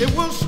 It was